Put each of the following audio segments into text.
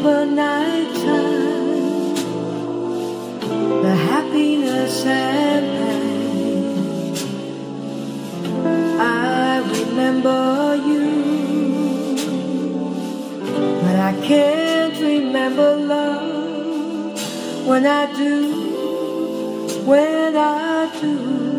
remember nighttime. The happiness and pain. I remember you. But I can't remember love when I do, when I do.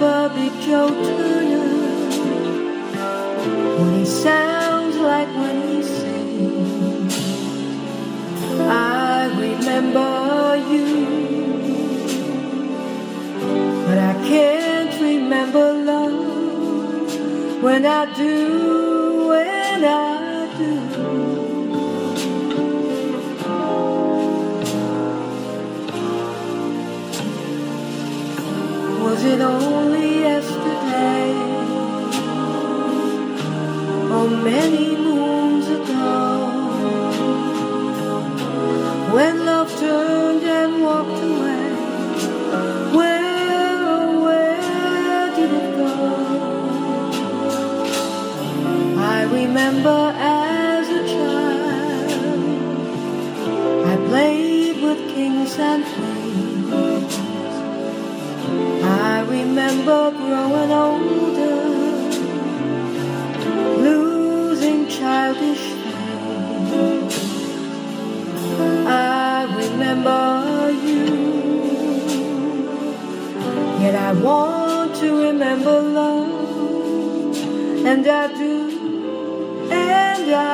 Big Joe Turner when he sounds like when he sings. I remember you, but I can't remember love when I do, when I do. Was it only yesterday? Or many moons ago? When love turned and walked away, where, oh, where did it go? I remember as a child, I played with kings and queens. Remember growing older, losing childish faith. I remember you, yet I want to remember love, and I do, and I